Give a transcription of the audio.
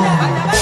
Bye.